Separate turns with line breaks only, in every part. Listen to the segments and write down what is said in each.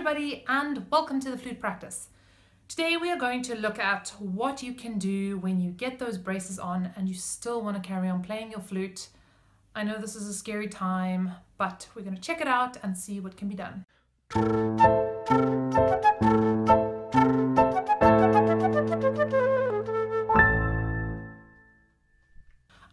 everybody and welcome to the flute practice. Today we are going to look at what you can do when you get those braces on and you still want to carry on playing your flute. I know this is a scary time, but we're going to check it out and see what can be done.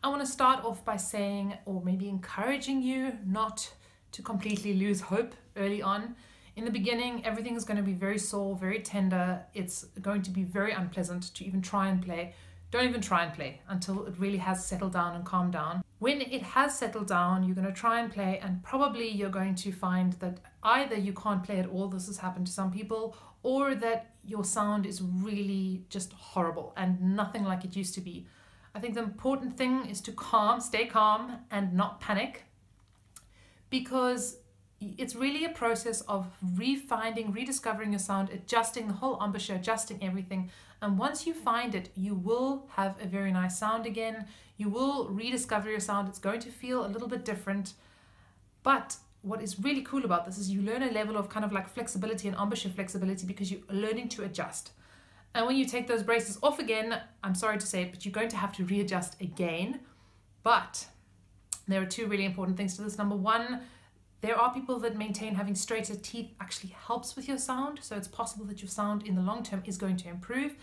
I want to start off by saying, or maybe encouraging you not to completely lose hope early on. In the beginning, everything is going to be very sore, very tender. It's going to be very unpleasant to even try and play. Don't even try and play until it really has settled down and calmed down. When it has settled down, you're going to try and play, and probably you're going to find that either you can't play at all, this has happened to some people, or that your sound is really just horrible and nothing like it used to be. I think the important thing is to calm, stay calm, and not panic because it's really a process of refinding, rediscovering your sound, adjusting the whole embouchure, adjusting everything. And once you find it, you will have a very nice sound again. You will rediscover your sound. It's going to feel a little bit different. But what is really cool about this is you learn a level of kind of like flexibility and embouchure flexibility because you're learning to adjust. And when you take those braces off again, I'm sorry to say it, but you're going to have to readjust again. But there are two really important things to this. Number one, there are people that maintain having straighter teeth actually helps with your sound, so it's possible that your sound in the long term is going to improve.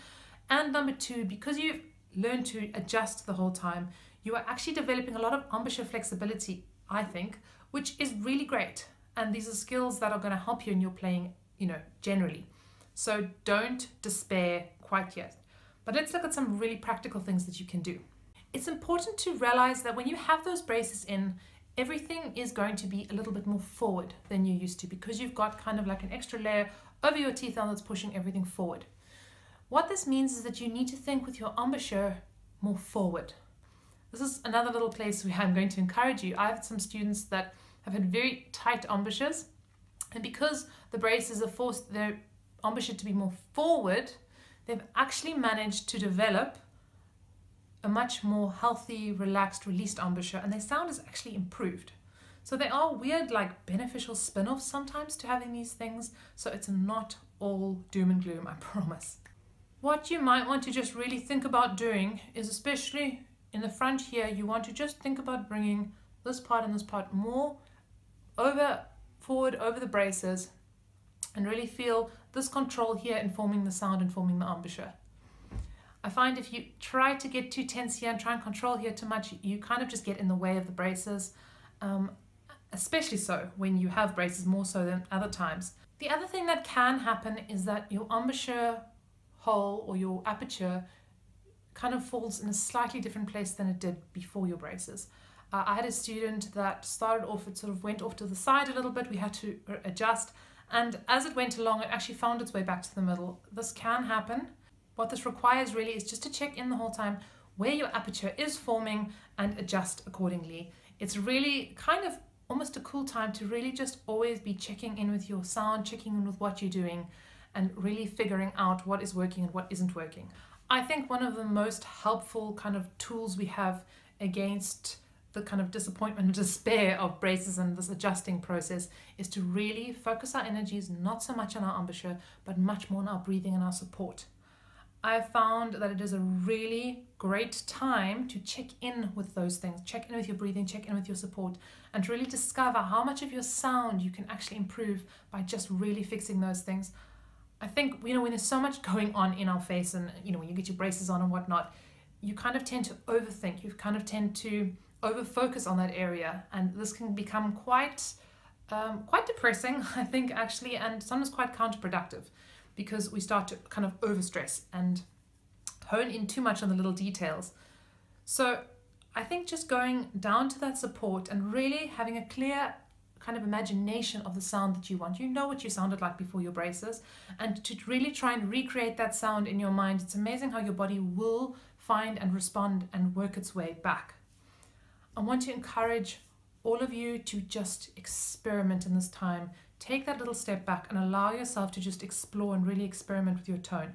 And number two, because you've learned to adjust the whole time, you are actually developing a lot of embouchure flexibility, I think, which is really great. And these are skills that are going to help you in your playing, you know, generally. So don't despair quite yet. But let's look at some really practical things that you can do. It's important to realize that when you have those braces in, everything is going to be a little bit more forward than you used to because you've got kind of like an extra layer over your teeth that's pushing everything forward. What this means is that you need to think with your embouchure more forward. This is another little place where I'm going to encourage you. I have some students that have had very tight embouchures and because the braces have forced their embouchure to be more forward, they've actually managed to develop a much more healthy, relaxed, released embouchure, and their sound is actually improved. So there are weird, like beneficial spin offs sometimes to having these things, so it's not all doom and gloom, I promise. What you might want to just really think about doing is, especially in the front here, you want to just think about bringing this part and this part more over forward over the braces and really feel this control here informing the sound, informing the embouchure. I find if you try to get too tense here and try and control here too much, you kind of just get in the way of the braces, um, especially so when you have braces more so than other times. The other thing that can happen is that your embouchure hole or your aperture kind of falls in a slightly different place than it did before your braces. Uh, I had a student that started off, it sort of went off to the side a little bit, we had to adjust, and as it went along, it actually found its way back to the middle. This can happen. What this requires really is just to check in the whole time where your aperture is forming and adjust accordingly. It's really kind of almost a cool time to really just always be checking in with your sound, checking in with what you're doing, and really figuring out what is working and what isn't working. I think one of the most helpful kind of tools we have against the kind of disappointment and despair of braces and this adjusting process is to really focus our energies not so much on our embouchure, but much more on our breathing and our support. I found that it is a really great time to check in with those things. Check in with your breathing, check in with your support, and really discover how much of your sound you can actually improve by just really fixing those things. I think, you know, when there's so much going on in our face and, you know, when you get your braces on and whatnot, you kind of tend to overthink. You kind of tend to over focus on that area. And this can become quite, um, quite depressing, I think, actually, and sometimes quite counterproductive because we start to kind of overstress and hone in too much on the little details. So I think just going down to that support and really having a clear kind of imagination of the sound that you want. You know what you sounded like before your braces, and to really try and recreate that sound in your mind, it's amazing how your body will find and respond and work its way back. I want to encourage all of you to just experiment in this time take that little step back and allow yourself to just explore and really experiment with your tone.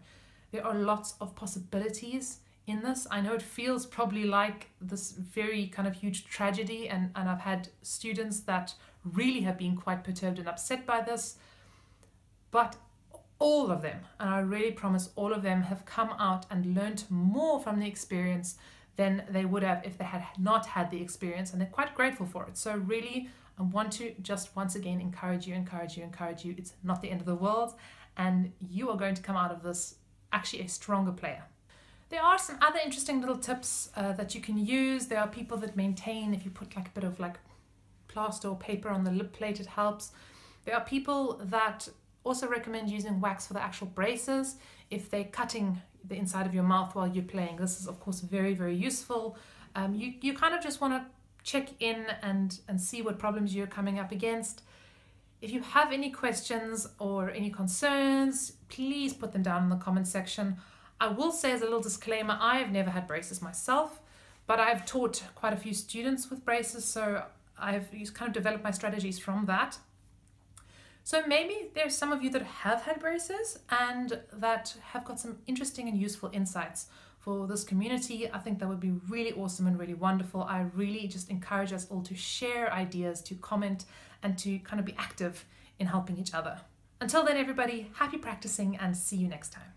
There are lots of possibilities in this. I know it feels probably like this very kind of huge tragedy, and, and I've had students that really have been quite perturbed and upset by this. but all of them, and I really promise all of them have come out and learned more from the experience than they would have if they had not had the experience, and they're quite grateful for it. So, really, Want to just once again encourage you, encourage you, encourage you. It's not the end of the world, and you are going to come out of this actually a stronger player. There are some other interesting little tips uh, that you can use. There are people that maintain if you put like a bit of like plaster or paper on the lip plate, it helps. There are people that also recommend using wax for the actual braces if they're cutting the inside of your mouth while you're playing. This is of course very, very useful. Um, you, you kind of just want to check in and, and see what problems you're coming up against. If you have any questions or any concerns, please put them down in the comment section. I will say as a little disclaimer, I have never had braces myself, but I've taught quite a few students with braces, so I've kind of developed my strategies from that. So maybe there's some of you that have had braces and that have got some interesting and useful insights for this community. I think that would be really awesome and really wonderful. I really just encourage us all to share ideas, to comment, and to kind of be active in helping each other. Until then, everybody, happy practicing and see you next time.